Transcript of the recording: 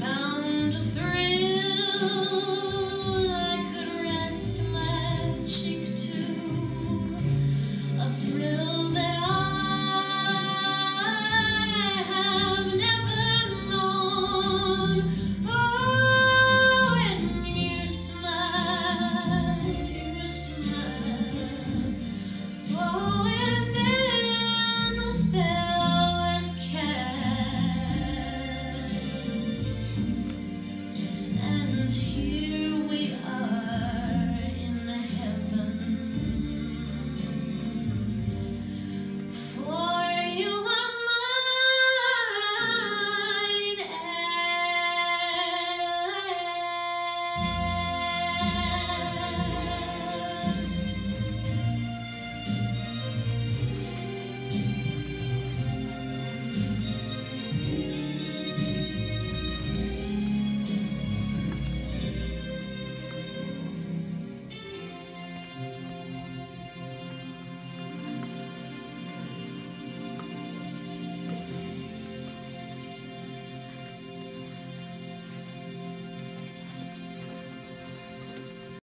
time.